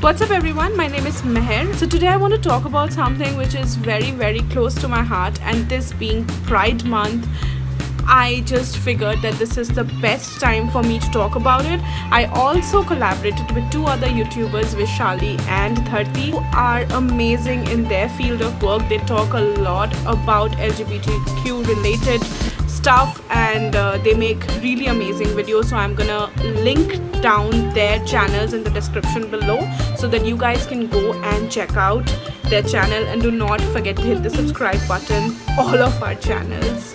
What's up everyone, my name is Mehr. So today I want to talk about something which is very very close to my heart and this being Pride Month. I just figured that this is the best time for me to talk about it. I also collaborated with two other YouTubers, Vaishali and Dharti, who are amazing in their field of work. They talk a lot about LGBTQ related stuff and uh, they make really amazing videos. So i'm gonna link down their channels in the description below so that you guys can go and check out their channel. And do not forget to hit the subscribe button all of our channels.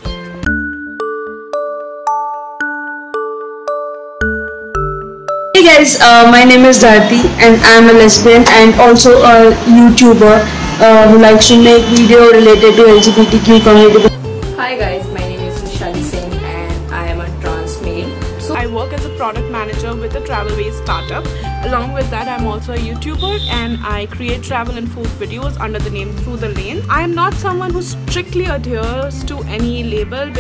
Hey guys, uh, my name is Dharti and I'm a lesbian and also a YouTuber uh, who likes to make video related to LGBTQ community. Travel-based startup. Along with that, I'm also a YouTuber and I create travel and food videos under the name Through the Lane. I am not someone who strictly adheres to any label.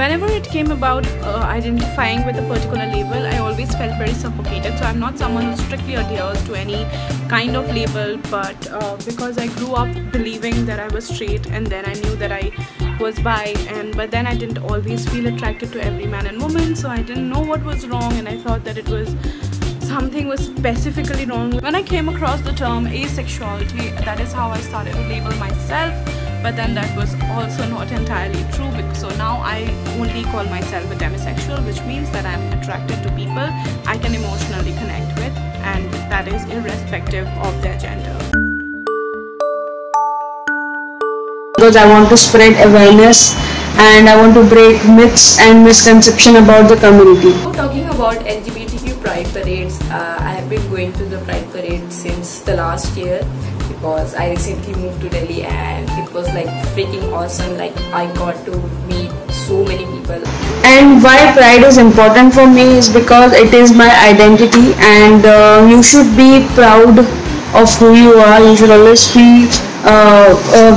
Whenever it came about uh, identifying with a particular label, I always felt very suffocated. So I'm not someone who strictly adheres to any kind of label. But uh, because I grew up believing that I was straight and then I knew that I was bi and but then I didn't always feel attracted to every man and woman so I didn't know what was wrong and I thought that it was something was specifically wrong. When I came across the term asexuality that is how I started to label myself but then that was also not entirely true so now I only call myself a demisexual which means that I'm attracted to people I can emotionally connect with and that is irrespective of their gender. Because I want to spread awareness and I want to break myths and misconception about the community. Talking about LGBTQ pride parades, uh, I have been going to the pride parade since the last year because I recently moved to Delhi and it was like freaking awesome. Like I got to meet so many people. And why pride is important for me is because it is my identity and uh, you should be proud of who you are. You should always be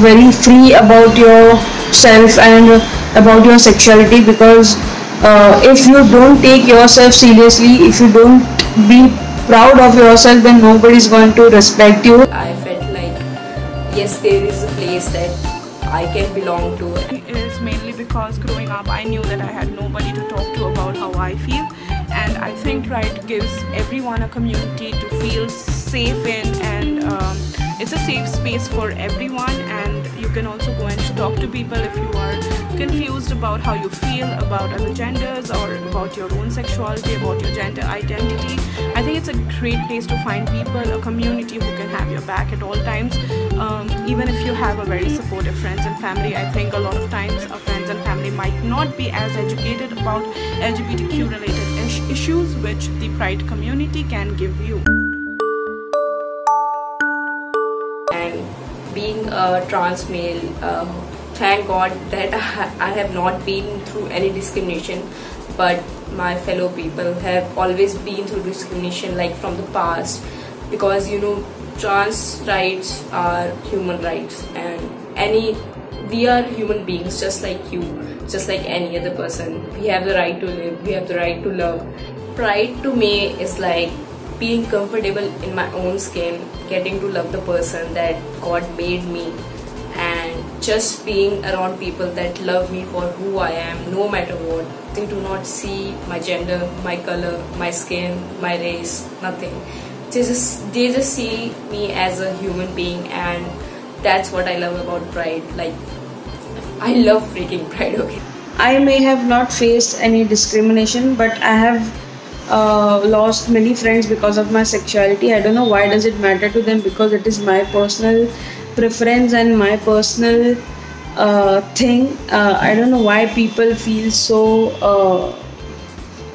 very free about yourself and about your sexuality because uh, if you don't take yourself seriously, if you don't be proud of yourself, then nobody is going to respect you. I felt like yes, there is a place that I can belong to. It is mainly because growing up I knew that I had nobody to talk to about how I feel and I think Pride gives everyone a community to feel safe in and um, it's a safe space for everyone and you can also go and talk to people if you are confused about how you feel about other genders or about your own sexuality about your gender identity. I think it's a great place to find people a community who can have your back at all times. Um, even if you have a very supportive friends and family i think a lot of times our friends and family might not be as educated about lgbtq related issues which the pride community can give you being a trans male, uh, thank God that I have not been through any discrimination, but my fellow people have always been through discrimination, like from the past, because you know, trans rights are human rights, and any we are human beings just like you, just like any other person. We have the right to live, we have the right to love. Pride to me is like being comfortable in my own skin, getting to love the person that God made me, and just being around people that love me for who I am, no matter what. They do not see my gender, my color, my skin, my race, nothing. They just they just see me as a human being, and that's what I love about Pride. Like I love freaking Pride. Okay. I may have not faced any discrimination, but I have uh, lost many friends because of my sexuality. I don't know why does it matter to them because it is my personal preference and my personal uh, thing. Uh, I don't know why people feel so uh,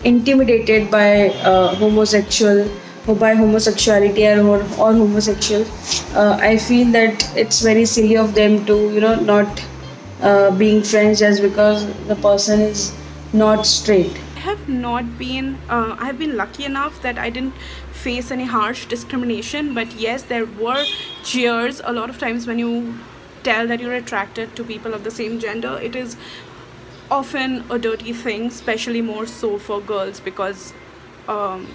intimidated by uh, homosexual or by homosexuality or, or, or homosexual. I feel that it's very silly of them to you know not being friends just because the person is not straight have not been uh, I have been lucky enough that I didn't face any harsh discrimination but yes there were jeers a lot of times when you tell that you're attracted to people of the same gender. It is often a dirty thing especially more so for girls because um,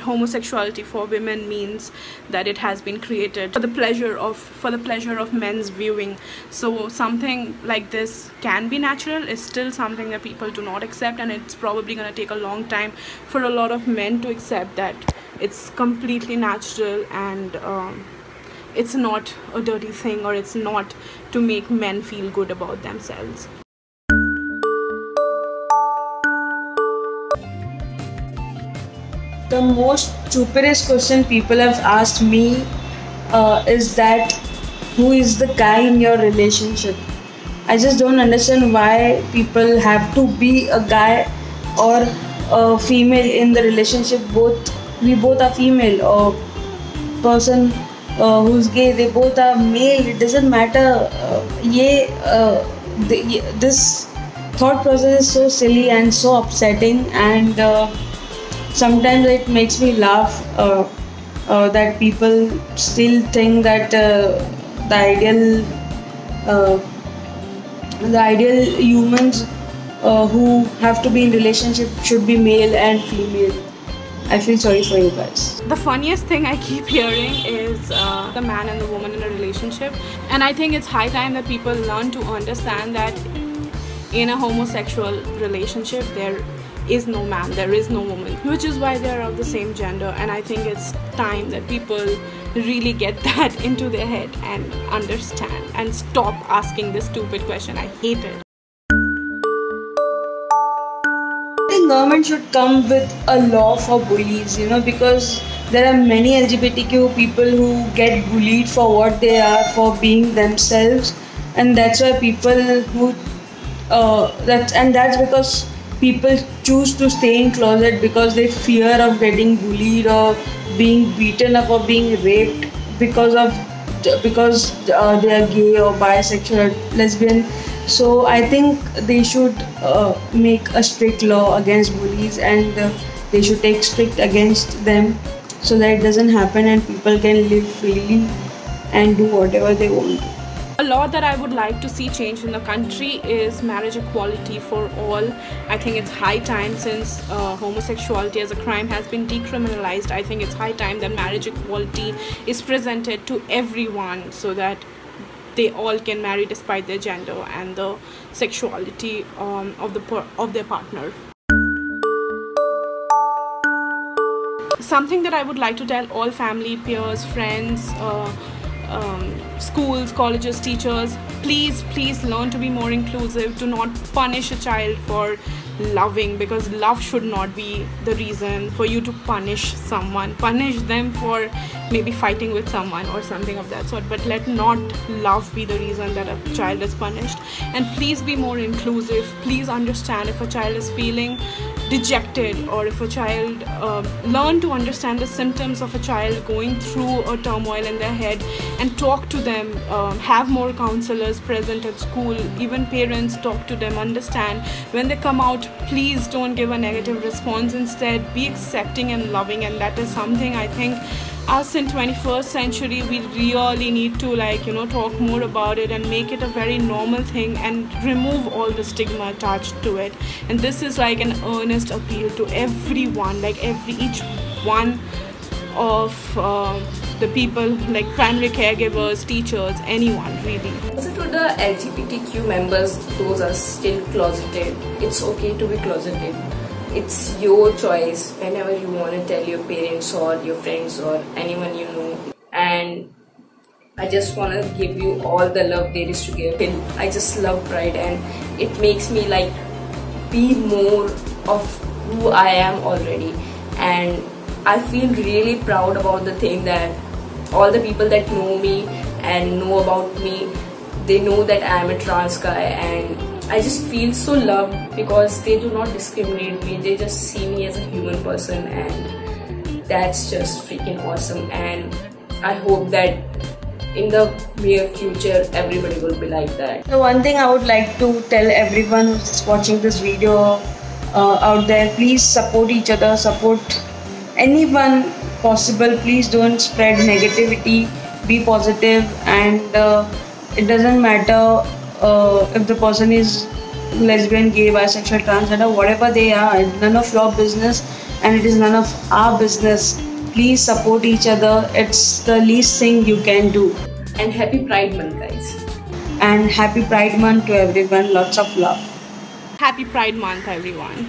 homosexuality for women means that it has been created for the pleasure of for the pleasure of men's viewing. So something like this can be natural is still something that people do not accept and it's probably going to take a long time for a lot of men to accept that it's completely natural and um, it's not a dirty thing or it's not to make men feel good about themselves the most stupidest question people have asked me uh, is that who is the guy in your relationship? I just don't understand why people have to be a guy or a female in the relationship. Both we both are female. Or person uh, who's gay they both are male. It doesn't matter. Uh, uh, the, this thought process is so silly and so upsetting and uh, sometimes it makes me laugh uh, uh, that people still think that uh, the ideal uh, the ideal humans uh, who have to be in relationship should be male and female I feel sorry for you guys. The funniest thing I keep hearing is uh, the man and the woman in a relationship, and I think it's high time that people learn to understand that in a homosexual relationship there is no man, there is no woman, which is why they're of the same gender. And I think it's time that people really get that into their head and understand and stop asking this stupid question. I hate it. I think government should come with a law for bullies, you know, because there are many LGBTQ people who get bullied for what they are, for being themselves, and that's why people who uh, that and that's because people choose to stay in closet because they fear of getting bullied or being beaten up or being raped because of because uh, they are gay or bisexual or lesbian. So i think they should uh, make a strict law against bullies and uh, they should take strict against them so that it doesn't happen and people can live freely and do whatever they want a law that I would like to see change in the country is marriage equality for all. I think it's high time since uh, homosexuality as a crime has been decriminalized. I think it's high time that marriage equality is presented to everyone so that they all can marry despite their gender and the sexuality um, of the of their partner. Something that I would like to tell all family, peers, friends. Uh, um, schools, colleges, teachers, please, please learn to be more inclusive. Do not punish a child for loving because love should not be the reason for you to punish someone. Punish them for maybe fighting with someone or something of that sort, but let not love be the reason that a child is punished. And please be more inclusive. Please understand if a child is feeling dejected or if a child uh, learn to understand the symptoms of a child going through a turmoil in their head and talk to them uh, have more counselors present at school even parents talk to them understand. When they come out please don't give a negative response. Instead be accepting and loving and that is something i think us in 21st century we really need to like you know talk more about it and make it a very normal thing and remove all the stigma attached to it. And this is like an earnest appeal to everyone like every each one of uh, the people like primary caregivers teachers anyone really. So to the lgbtq members those are still closeted it's okay to be closeted it's your choice whenever you want to tell your parents or your friends or anyone you know and I just want to give you all the love there is to give. I just love Pride and it makes me like be more of who I am already and I feel really proud about the thing that all the people that know me and know about me they know that I am a trans guy and I just feel so loved because they do not discriminate me. They just see me as a human person and that's just freaking awesome. And I hope that in the near future everybody will be like that. The one thing I would like to tell everyone who's watching this video uh, out there, please support each other, support anyone possible. Please don't spread negativity, be positive and uh, it doesn't matter uh, if the person is lesbian, gay, bisexual, transgender, whatever they are, none of your business. and it is none of our business. Please support each other. It's the least thing you can do. And happy Pride Month, guys. And happy Pride Month to everyone. Lots of love. Happy Pride Month, everyone.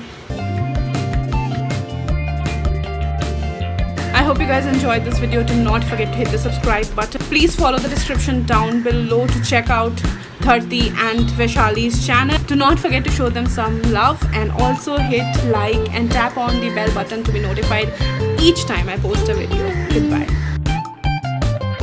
I hope you guys enjoyed this video. Do not forget to hit the subscribe button. Please follow the description down below to check out Dharti and Vaishali's channel. Do not forget to show them some love and also hit like and tap on the bell button to be notified each time I post a video. Goodbye.